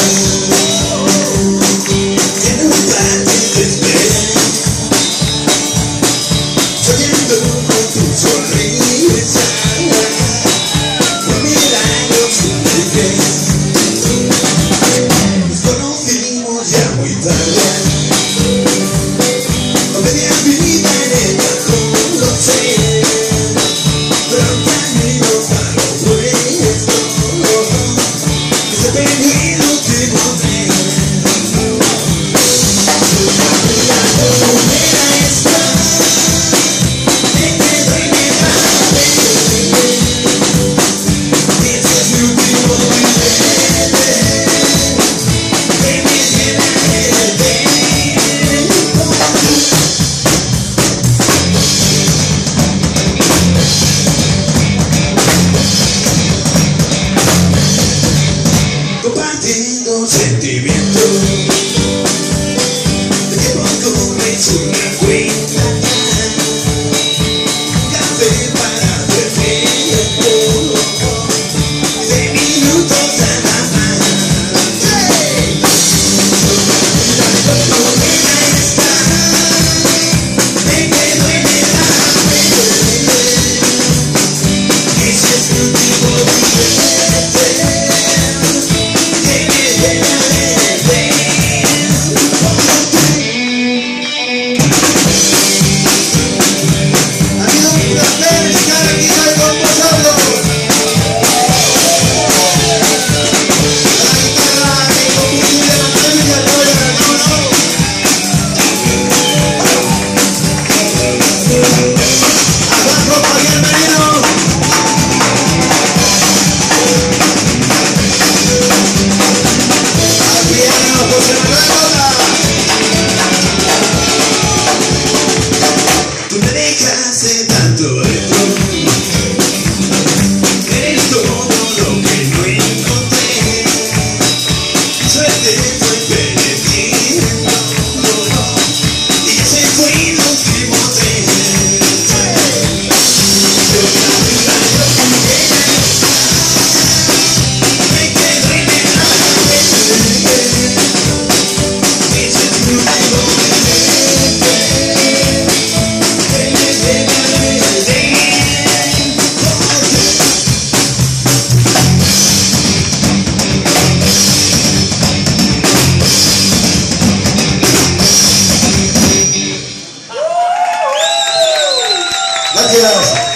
Jesus. sentimiento. De que pronto me hizo una Twenty, twenty, twenty. Gracias.